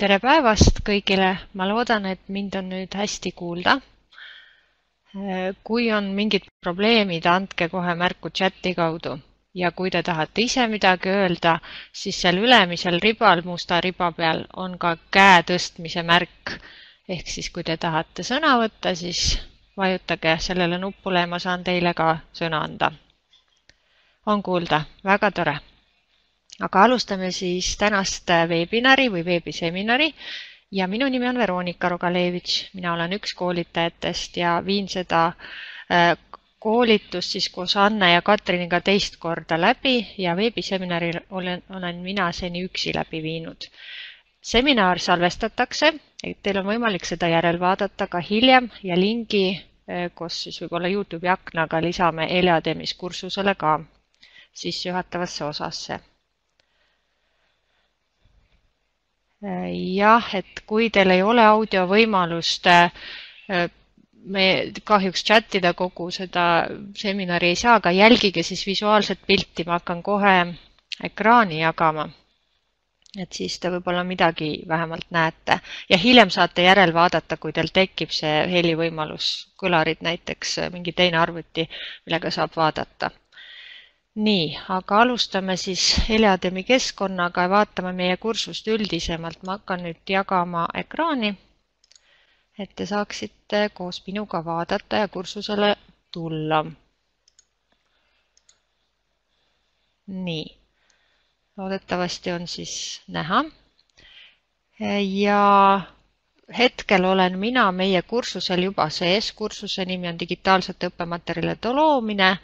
tere päevast kõigile, ma loodan, et mind on nüüd hästi kuulda. kui on mingid probleemid, andke kohe märku chati kaudu ja kui te tahate ise midagi öelda, siis seal ülemisel ribal, musta riba peal on ka käe tõstmise märk. ehk siis, kui te tahate sõna võtta, siis vajutage sellele nupule ja ma saan teile ka sõna anda. on kuulda, väga tore aga alustame siis tänast veebinari või veebiseminari. Ja minu nimi on Veronika Rogalevitš, mina olen üks koolitajatest ja viin seda äh, koolitust siis koos Anne ja Katriniga teist korda läbi. Ja veebiseminaril olen, olen mina seni üksi läbi viinud. seminar salvestatakse, et teil on võimalik seda järelvaadata ka hiljem. Ja lingi äh, koos siis võib-olla Youtube'i aknaga lisame Eliademis kursusele ka sissejuhatavasse osasse jah, et kui teil ei ole audiovõimalust äh, me kahjuks chattida kogu seda seminari ei saa, aga jälgige siis visuaalset pilti, ma hakkan kohe ekraani jagama. et siis te võib-olla midagi vähemalt näete ja hiljem saate järel vaadata, kui teil tekib see helivõimalus, kõlarid näiteks, mingi teine arvuti, millega saab vaadata nii, aga alustame siis Heliademi keskkonnaga ja vaatame meie kursust üldisemalt. ma hakkan nüüd jagama ekraani, et te saaksite koos minuga vaadata ja kursusele tulla. nii, loodetavasti on siis näha. ja hetkel olen mina meie kursusel juba sees, kursuse nimi on digitaalsete õppematerjalide loomine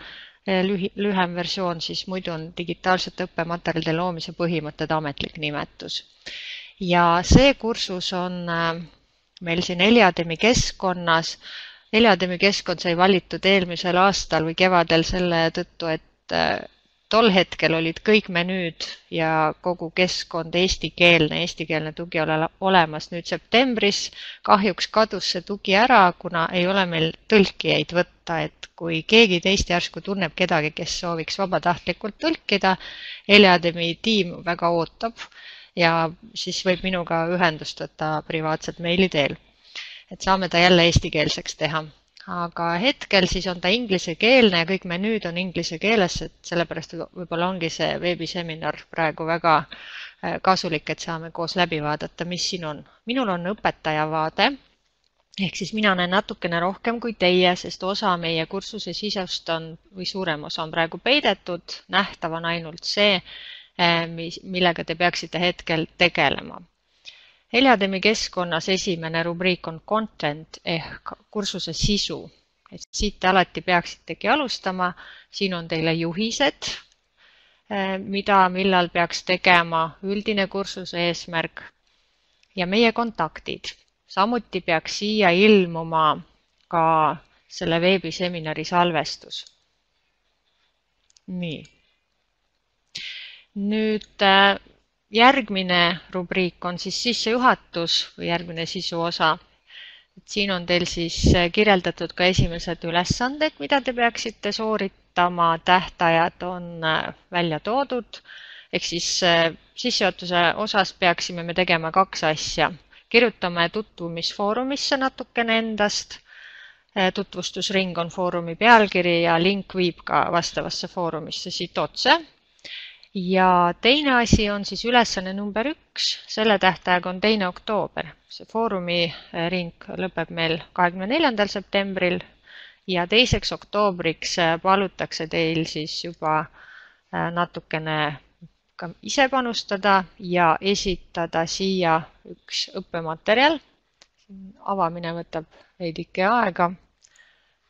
lühi, lühem versioon siis muidu on digitaalsete õppematerjalide loomise põhimõtted ametlik nimetus. ja see kursus on äh, meil siin Eliademi keskkonnas. Eliademi keskkond sai valitud eelmisel aastal või kevadel selle tõttu, et äh, tol hetkel olid kõik menüüd ja kogu keskkond eestikeelne, eestikeelne tugi ole olemas. nüüd septembris kahjuks kadus see tugi ära, kuna ei ole meil tõlkijaid võtta, et kui keegi teist järsku tunneb kedagi, kes sooviks vabatahtlikult tõlkida, Eliademi tiim väga ootab ja siis võib minuga ühendust võtta privaatselt meili teel. et saame ta jälle eestikeelseks teha. Aga hetkel siis on ta inglisekeelne ja kõik menüüd on inglise keeles, et sellepärast võib-olla ongi see veebiseminar praegu väga äh, kasulik, et saame koos läbi vaadata, mis siin on. minul on õpetaja vaade ehk siis mina näen natukene rohkem kui teie, sest osa meie kursuse sisust on või suurem osa on praegu peidetud, nähtav on ainult see, eh, mis, millega te peaksite hetkel tegelema. Heliademi keskkonnas esimene rubriik on content ehk kursuse sisu. et siit te alati peaksitegi alustama. siin on teile juhised, eh, mida, millal peaks tegema, üldine kursuse eesmärk ja meie kontaktid samuti peaks siia ilmuma ka selle veebiseminari salvestus. nii. nüüd äh, järgmine rubriik on siis sissejuhatus või järgmine sisuosa. et siin on teil siis äh, kirjeldatud ka esimesed ülesanded, mida te peaksite sooritama, tähtajad on äh, välja toodud, ehk siis sissejuhatuse osas peaksime me tegema kaks asja kirjutame tutvumisfoorumisse natukene endast. Tutvustusring on foorumi pealkiri ja link viib ka vastavasse foorumisse siit otse. Ja teine asi on siis ülesanne number üks, selle tähtaeg on teine oktoober. see foorumi eh, ring lõpeb meil kahekümne neljandal septembril ja teiseks oktoobriks eh, palutakse teil siis juba natukene ka ise panustada ja esitada siia üks õppematerjal. avamine võtab veidike aega.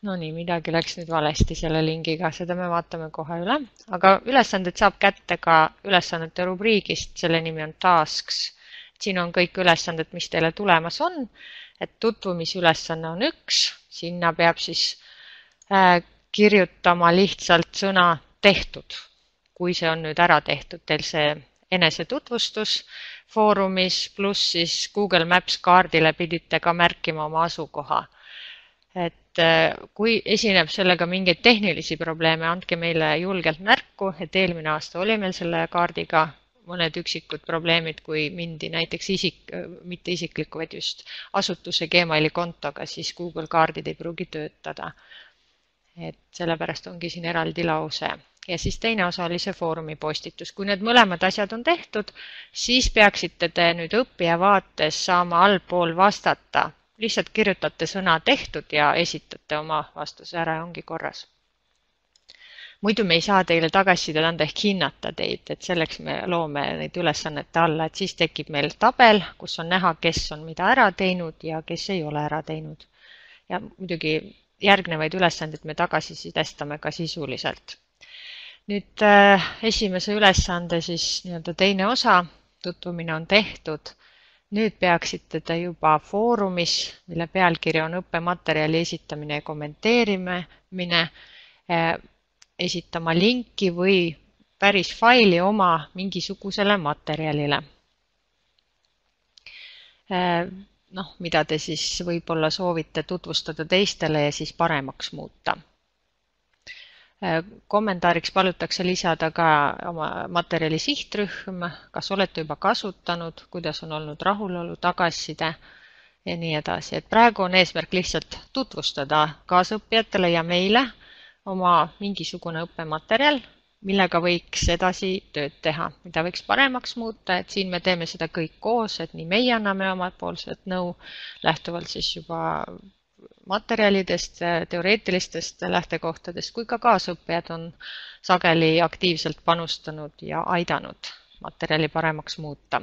Nonii, midagi läks nüüd valesti selle lingiga, seda me vaatame kohe üle, aga ülesanded saab kätte ka ülesannete rubriigist, selle nimi on tasks. siin on kõik ülesanded, mis teile tulemas on, et tutvumisülesanne on üks, sinna peab siis äh, kirjutama lihtsalt sõna tehtud kui see on nüüd ära tehtud, teil see enesetutvustus foorumis, pluss siis Google Maps kaardile pidite ka märkima oma asukoha. Et äh, kui esineb sellega mingeid tehnilisi probleeme, andke meile julgelt märku, et eelmine aasta oli meil selle kaardiga mõned üksikud probleemid, kui mindi näiteks isik, mitte isikliku, vaid just asutuse Gmaili kontoga, siis Google kaardid ei pruugi töötada. et sellepärast ongi siin eraldi lause ja siis teine osa oli see Foorumi postitus. kui need mõlemad asjad on tehtud, siis peaksite te nüüd õppija vaates saama allpool vastata. Lihtsalt kirjutate sõna tehtud ja esitate oma vastuse ära ja ongi korras muidu me ei saa teile tagasisidet anda ehk hinnata teid, et selleks me loome neid ülesannete alla, et siis tekib meil tabel, kus on näha, kes on mida ära teinud ja kes ei ole ära teinud. ja muidugi järgnevaid ülesandeid me tagasisidestame ka sisuliselt. nüüd äh, esimese ülesande siis nii-öelda teine osa, tutvumine on tehtud. Nüüd peaksite te juba Foorumis, mille pealkiri on õppematerjali esitamine ja kommenteerimine äh,, esitama linki või päris faili oma mingisugusele materjalile. Äh, noh, mida te siis võib-olla soovite tutvustada teistele ja siis paremaks muuta. Äh, kommentaariks palutakse lisada ka oma materjali sihtrühm, kas olete juba kasutanud, kuidas on olnud rahulolu, tagasiside ja nii edasi, et praegu on eesmärk lihtsalt tutvustada kaasõppijatele ja meile oma mingisugune õppematerjal, millega võiks edasi tööd teha, mida võiks paremaks muuta, et siin me teeme seda kõik koos, et nii meie anname omapoolset nõu lähtuvalt siis juba materjalidest, teoreetilistest lähtekohtadest, kui ka kaasõppijad on sageli aktiivselt panustanud ja aidanud materjali paremaks muuta.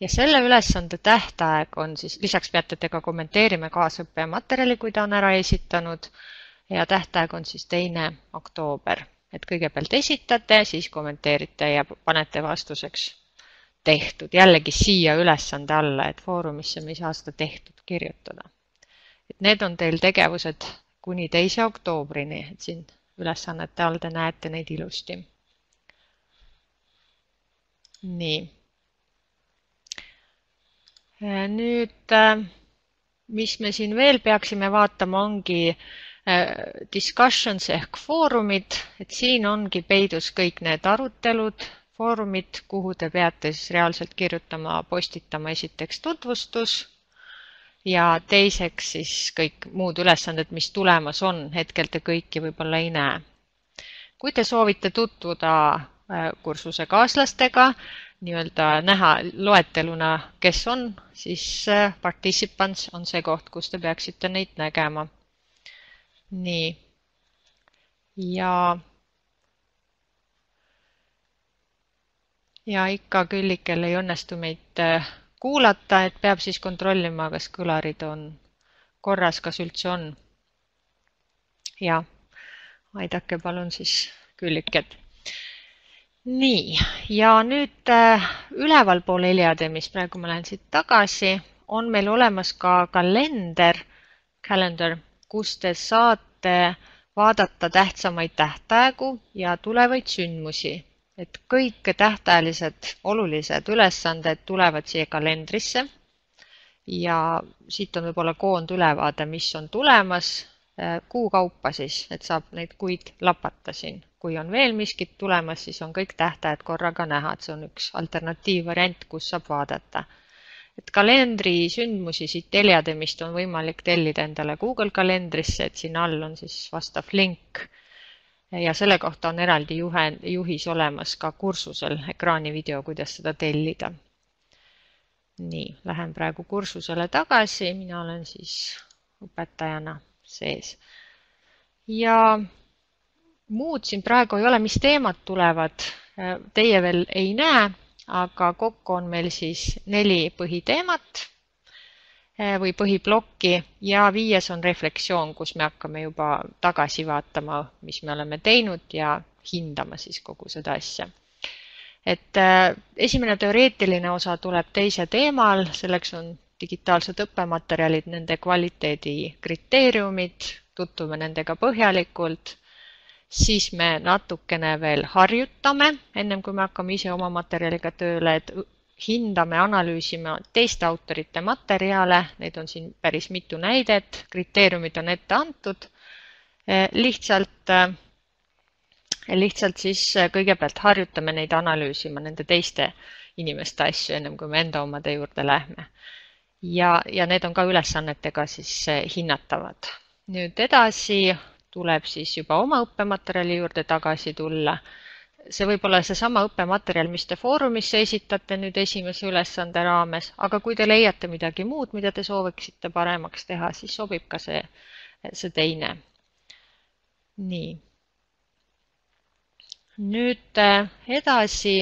ja selle ülesande tähtaeg on siis, lisaks peate te ka kommenteerima kaasõppija materjali, kui ta on ära esitanud ja tähtaeg on siis teine oktoober, et kõigepealt esitate, siis kommenteerite ja panete vastuseks tehtud, jällegi siia ülesande alla, et Foorumisse me ei saa seda tehtud kirjutada. Et need on teil tegevused kuni teise oktoobrini, et siin ülesannete all te näete neid ilusti. nii. nüüd, mis me siin veel peaksime vaatama, ongi Äh, discussions ehk foorumid, et siin ongi peidus kõik need arutelud, foorumid, kuhu te peate siis reaalselt kirjutama, postitama esiteks tutvustus ja teiseks siis kõik muud ülesanded, mis tulemas on, hetkel te kõiki võib-olla ei näe. kui te soovite tutvuda äh, kursuse kaaslastega, nii-öelda näha loeteluna, kes on, siis äh, participants on see koht, kus te peaksite neid nägema nii. ja ja ikka Küllikel ei õnnestu meid äh, kuulata, et peab siis kontrollima, kas kõlarid on korras, kas üldse on. ja aidake palun siis Külliket. nii, ja nüüd äh, ülevalpool Heliademis, praegu ma lähen siit tagasi, on meil olemas ka kalender, calendar kus te saate vaadata tähtsamaid tähtaegu ja tulevaid sündmusi. Et kõik tähtajalised olulised ülesanded tulevad siia kalendrisse ja siit on võib-olla koondülevaade, mis on tulemas äh, kuu kaupa siis, et saab neid kuid lapata siin. kui on veel miskit tulemas, siis on kõik tähtajad korraga näha, et see on üks alternatiivvariant, kus saab vaadata et kalendri sündmusi siit Teliademist on võimalik tellida endale Google kalendrisse, et siin all on siis vastav link. Ja selle kohta on eraldi juhe, juhis olemas ka kursusel, ekraanivideo, kuidas seda tellida. nii, lähen praegu kursusele tagasi, mina olen siis õpetajana sees. ja muud siin praegu ei ole, mis teemad tulevad, teie veel ei näe aga kokku on meil siis neli põhiteemat või põhiplokki. Ja viies on refleksioon, kus me hakkame juba tagasi vaatama, mis me oleme teinud ja hindama siis kogu seda asja. et eh, esimene teoreetiline osa tuleb teise teemal, selleks on digitaalsed õppematerjalid, nende kvaliteedi kriteeriumid, tutvume nendega põhjalikult. Siis me natukene veel harjutame, ennem kui me hakkame ise oma materjaliga tööle, et hindame, analüüsime teiste autorite materjale, neid on siin päris mitu näidet, kriteeriumid on ette antud. lihtsalt lihtsalt siis kõigepealt harjutame neid analüüsima nende teiste inimeste asju, ennem kui me enda omade juurde lähme. ja, ja need on ka ülesannetega siis hinnatavad. nüüd edasi tuleb siis juba oma õppematerjali juurde tagasi tulla see võib olla seesama õppematerjal, mis te Foorumisse esitate nüüd esimese ülesande raames, aga kui te leiate midagi muud, mida te sooviksite paremaks teha, siis sobib ka see, see teine. nii. nüüd äh, edasi.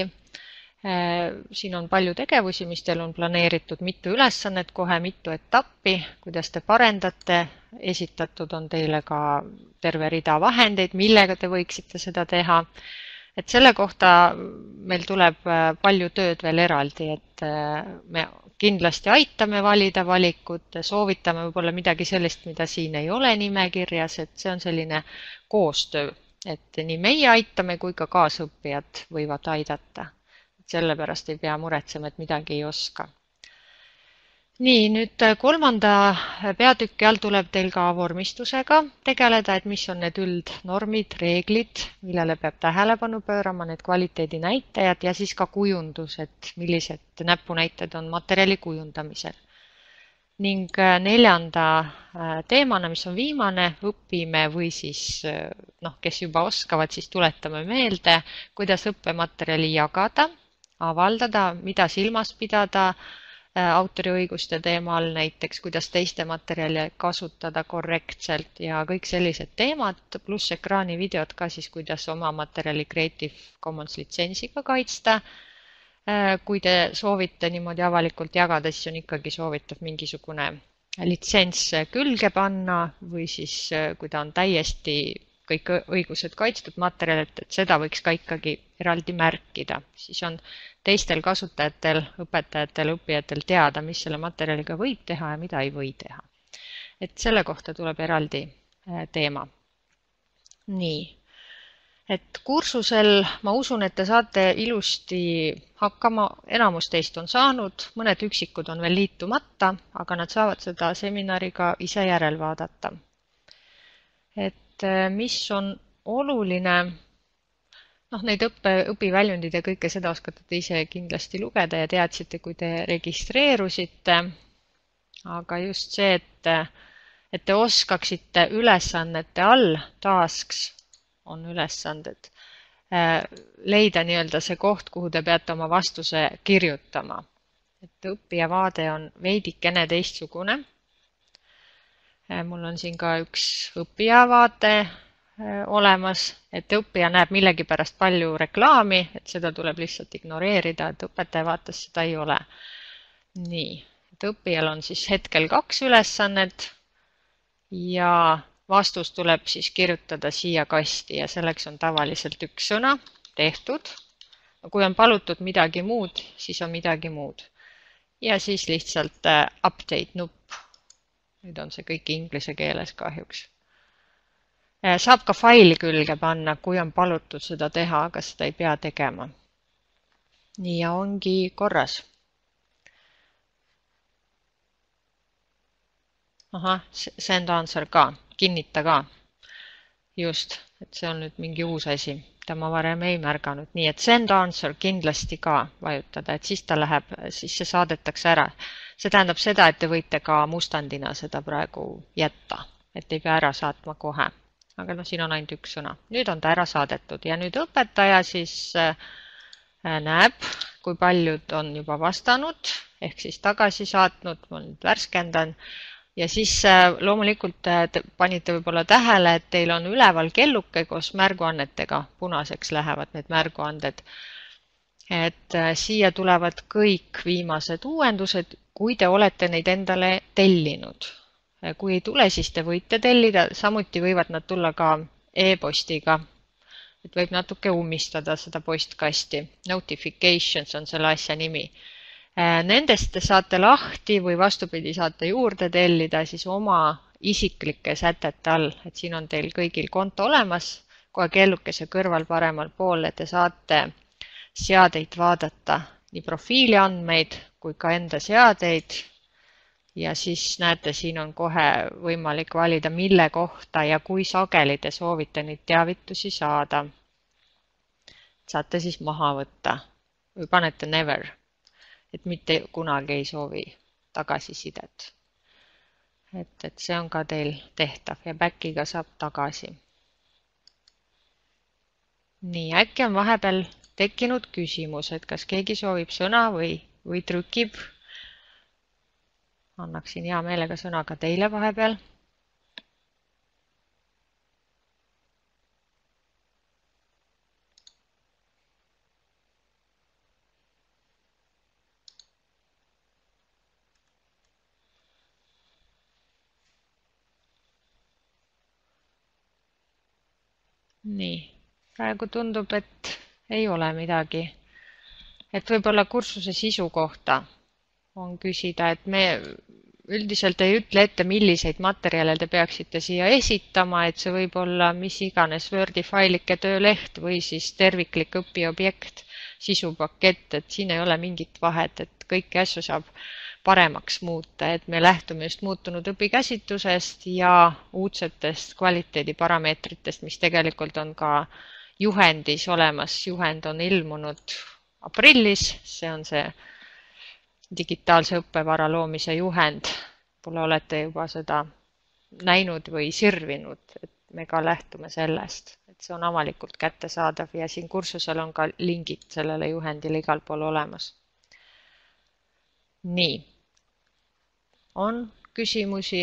Äh, siin on palju tegevusi, mis teil on planeeritud, mitu ülesannet kohe, mitu etappi, kuidas te parendate, esitatud on teile ka terve rida vahendeid, millega te võiksite seda teha et selle kohta meil tuleb äh, palju tööd veel eraldi, et äh, me kindlasti aitame valida valikut, soovitame võib-olla midagi sellist, mida siin ei ole nimekirjas, et see on selline koostöö, et nii meie aitame kui ka kaasõppijad võivad aidata. sellepärast ei pea muretsema, et midagi ei oska nii, nüüd äh, kolmanda äh, peatüki all tuleb teil ka vormistusega tegeleda, et mis on need üldnormid, reeglid, millele peab tähelepanu pöörama, need kvaliteedinäitajad ja siis ka kujundus, et millised näpunäited on materjali kujundamisel. ning äh, neljanda teemana, mis on viimane, õpime või siis noh, kes juba oskavad, siis tuletame meelde, kuidas õppematerjali jagada, avaldada, mida silmas pidada autoriõiguste teemal, näiteks kuidas teiste materjale kasutada korrektselt ja kõik sellised teemad, pluss ekraanivideod ka siis, kuidas oma materjali Creative Commons litsentsiga kaitsta. Äh, kui te soovite niimoodi avalikult jagada, siis on ikkagi soovitav mingisugune litsents külge panna või siis, äh, kui ta on täiesti kõik õigused kaitstud materjal, et, et seda võiks ka ikkagi eraldi märkida, siis on teistel kasutajatel, õpetajatel, õppijatel teada, mis selle materjaliga võib teha ja mida ei või teha. et selle kohta tuleb eraldi äh, teema. nii, et kursusel ma usun, et te saate ilusti hakkama, enamus teist on saanud, mõned üksikud on veel liitumata, aga nad saavad seda seminari ka ise järel vaadata. et äh, mis on oluline noh, neid õppe, õpiväljundid ja kõike seda oskate te ise kindlasti lugeda ja teadsite, kui te registreerusite. aga just see, et, et te oskaksite ülesannete all, tasks on ülesanded, äh, leida nii-öelda see koht, kuhu te peate oma vastuse kirjutama. et õppija vaade on veidikene teistsugune. Äh, mul on siin ka üks õppija vaate Äh, olemas, et õppija näeb millegipärast palju reklaami, et seda tuleb lihtsalt ignoreerida, et õpetaja vaates seda ei ole. nii, et õppijal on siis hetkel kaks ülesannet ja vastus tuleb siis kirjutada siia kasti ja selleks on tavaliselt üks sõna, tehtud. kui on palutud midagi muud, siis on midagi muud. ja siis lihtsalt äh, update nupp. Nüüd on see kõik inglise keeles kahjuks Äh, saab ka faili külge panna, kui on palutud seda teha, aga seda ei pea tegema. nii ja ongi korras. ahah, send answer ka, kinnita ka. just, et see on nüüd mingi uus asi, mida ma varem ei märganud, nii et send answer kindlasti ka vajutada, et siis ta läheb, siis see saadetakse ära. see tähendab seda, et te võite ka mustandina seda praegu jätta, et ei pea ära saatma kohe. Aga noh, siin on ainult üks sõna. nüüd on ta ära saadetud. Ja nüüd õpetaja siis äh, näeb, kui paljud on juba vastanud ehk siis tagasi saatnud, ma nüüd värskendan ja siis äh, loomulikult äh, te panite võib-olla tähele, et teil on üleval kelluke koos märguannetega, punaseks lähevad need märguanded. et siia tulevad kõik viimased uuendused, kui te olete neid endale tellinud kui ei tule, siis te võite tellida, samuti võivad nad tulla ka e-postiga. et võib natuke ummistada seda postkasti. Notifications on selle asja nimi. Äh, nendest te saate lahti või vastupidi, saate juurde tellida siis oma isiklike sätete all, et siin on teil kõigil konto olemas, kohe kellukese kõrval paremal pool, et te saate seadeid vaadata, nii profiiliandmeid kui ka enda seadeid. Ja siis näete, siin on kohe võimalik valida, mille kohta ja kui sageli te soovite neid teavitusi saada. saate siis maha võtta või panete never, et mitte kunagi ei soovi tagasisidet. et, et see on ka teil tehtav ja back'iga saab tagasi. nii, äkki on vahepeal tekkinud küsimus, et kas keegi soovib sõna või, või trükib. annaksin hea meelega sõna ka teile vahepeal nii, praegu tundub, et ei ole midagi. et võib-olla kursuse sisu kohta on küsida, et me üldiselt ei ütle ette, milliseid materjale te peaksite siia esitama, et see võib olla mis iganes Wordi failike tööleht või siis terviklik õpiobjekt, sisupakett, et siin ei ole mingit vahet, et kõiki asju saab paremaks muuta, et me lähtume just muutunud õpikäsitlusest ja uudsetest kvaliteediparameetritest, mis tegelikult on ka juhendis olemas. juhend on ilmunud aprillis, see on see digitaalse õppevara loomise juhend. Võib-olla olete juba seda näinud või sirvinud, et me ka lähtume sellest, et see on avalikult kättesaadav ja siin kursusel on ka lingid sellele juhendile igal pool olemas. nii on küsimusi,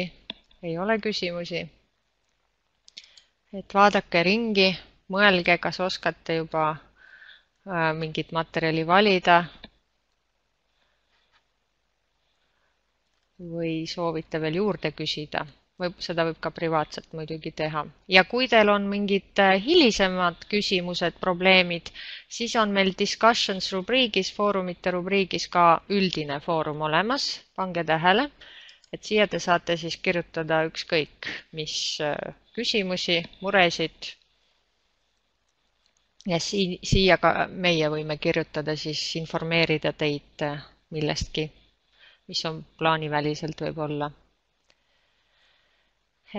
ei ole küsimusi. et vaadake ringi, mõelge, kas oskate juba äh, mingit materjali valida või soovite veel juurde küsida võib, seda võib ka privaatselt muidugi teha. ja kui teil on mingid äh, hilisemad küsimused, probleemid, siis on meil discussions rubriigis, foorumite rubriigis ka üldine foorum olemas, pange tähele et siia te saate siis kirjutada ükskõik mis äh, küsimusi, muresid. ja sii-, siia ka meie võime kirjutada siis informeerida teid äh, millestki, mis on plaaniväliselt võib-olla.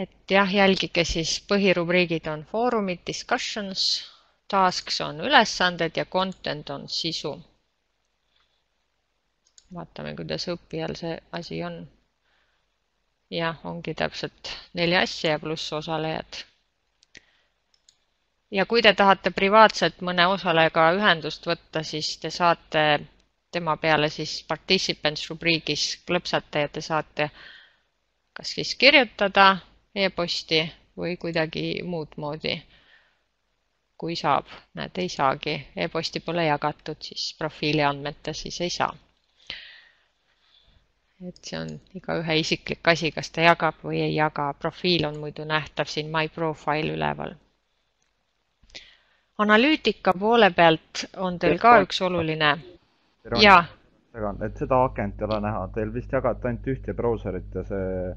et jah, jälgige siis, põhirubriigid on foorumid, discussions, tasks on ülesanded ja content on sisu. vaatame, kuidas õppijal see asi on jah, ongi täpselt neli asja ja pluss osalejad. ja kui te tahate privaatselt mõne osalejaga ühendust võtta, siis te saate tema peale siis participants rubriigis klõpsata ja te saate kas siis kirjutada e-posti või kuidagi muud moodi, kui saab. näed, ei saagi e, e-posti pole jagatud, siis profiili andmetes siis ei saa et see on igaühe isiklik asi, kas ta jagab või ei jaga. profiil on muidu nähtav siin My Profile üleval. analüütika poole pealt on teil ka üks oluline. jaa. et seda akent ei ole näha, teil vist jagate ainult ühte brauserit ja see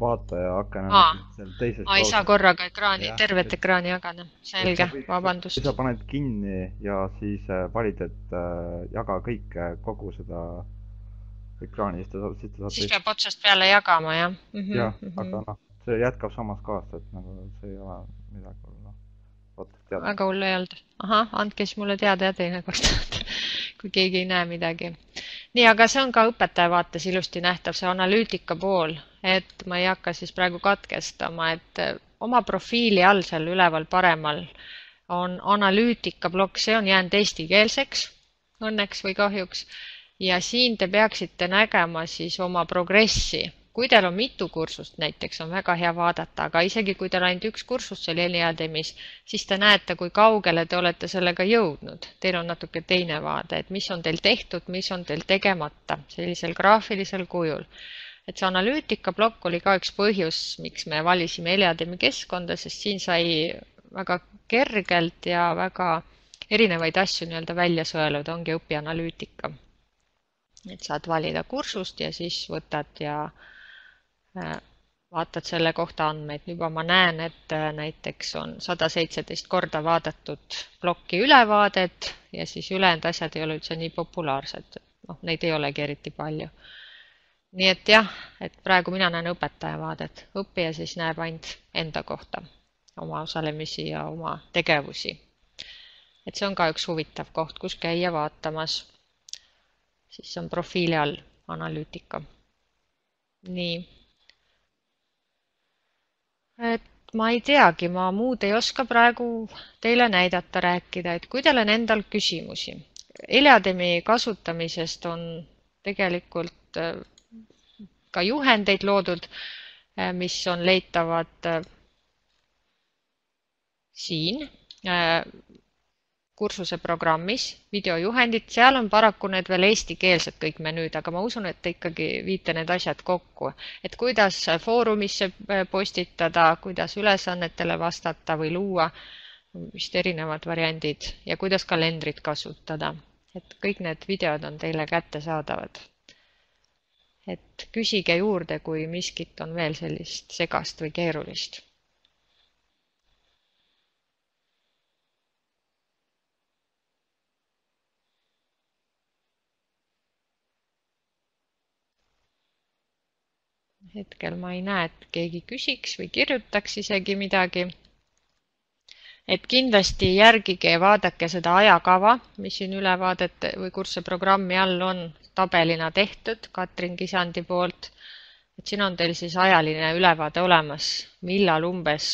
vaataja aken on seal teises. ei saa korraga ekraani, tervet ekraani jagada, selge, vabandust. sa paned kinni ja siis äh, valid, et äh, jaga kõike, kogu seda ekraanist ja siis ta saab. siis peab otsast peale jagama, jah mm -hmm.? jah -hmm. aga noh, see jätkab samas kohast, et nagu see ei ole midagi hullu. väga hullu ei olnud. ahah, andke siis mulle teada ja teinekord kui keegi ei näe midagi. nii, aga see on ka õpetaja vaates ilusti nähtav, see analüütika pool, et ma ei hakka siis praegu katkestama, et oma profiili all seal üleval paremal on analüütika plokk, see on jäänud eestikeelseks õnneks või kahjuks ja siin te peaksite nägema siis oma progressi. kui teil on mitu kursust näiteks, on väga hea vaadata, aga isegi kui teil ainult üks kursus seal Heliademis, siis te näete, kui kaugele te olete sellega jõudnud. Teil on natuke teine vaade, et mis on teil tehtud, mis on teil tegemata sellisel graafilisel kujul et see analüütika plokk oli ka üks põhjus, miks me valisime Heliademi keskkonda, sest siin sai väga kergelt ja väga erinevaid asju nii-öelda välja sõeluda, ongi õpianalüütika et saad valida kursust ja siis võtad ja äh, vaatad selle kohta andmeid. juba ma näen, et äh, näiteks on sada seitseteist korda vaadatud plokki ülevaadet ja siis ülejäänud asjad ei ole üldse nii populaarsed. noh, neid ei olegi eriti palju. nii et jah, et praegu mina näen õpetaja vaadet, õppija siis näeb ainult enda kohta oma osalemisi ja oma tegevusi. et see on ka üks huvitav koht, kus käia vaatamas. Siis on profiili all analüütika. nii. et ma ei teagi, ma muud ei oska praegu teile näidata, rääkida, et kui teil on endal küsimusi. Eliademi kasutamisest on tegelikult äh, ka juhendeid loodud, äh, mis on leitavad äh, siin kursuse programmis, videojuhendid, seal on paraku need veel eestikeelsed kõik menüüd, aga ma usun, et te ikkagi viite need asjad kokku. et kuidas foorumisse postitada, kuidas ülesannetele vastata või luua vist erinevad variandid ja kuidas kalendrit kasutada. et kõik need videod on teile kättesaadavad. et küsige juurde, kui miskit on veel sellist segast või keerulist hetkel ma ei näe, et keegi küsiks või kirjutaks isegi midagi. et kindlasti järgige ja vaadake seda ajakava, mis siin ülevaadete või kursuseprogrammi all on tabelina tehtud Katrin Kisandi poolt. et siin on teil siis ajaline ülevaade olemas, millal umbes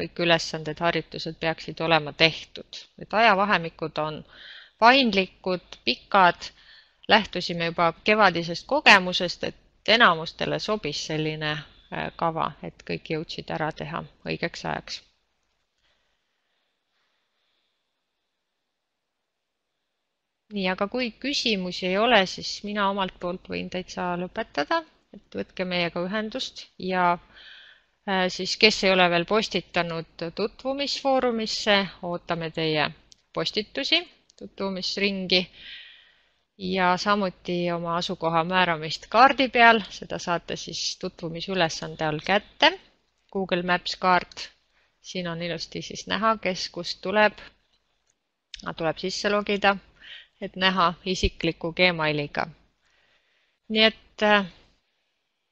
kõik ülesanded, harjutused peaksid olema tehtud. et ajavahemikud on paindlikud, pikad, lähtusime juba kevadisest kogemusest, et enamustele sobis selline äh, kava, et kõik jõudsid ära teha õigeks ajaks. nii, aga kui küsimusi ei ole, siis mina omalt poolt võin täitsa lõpetada, et võtke meiega ühendust ja äh, siis, kes ei ole veel postitanud tutvumisfoorumisse, ootame teie postitusi tutvumisringi ja samuti oma asukoha määramist kaardi peal, seda saate siis tutvumisülesande all kätte. Google Maps kaart, siin on ilusti siis näha, kes kust tuleb. tuleb sisse logida, et näha isikliku Gmailiga. nii et äh,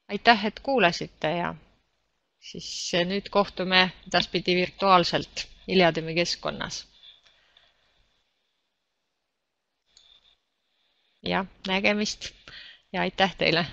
aitäh, et kuulasite ja siis nüüd kohtume edaspidi virtuaalselt Iljademi keskkonnas jah, nägemist ja aitäh teile!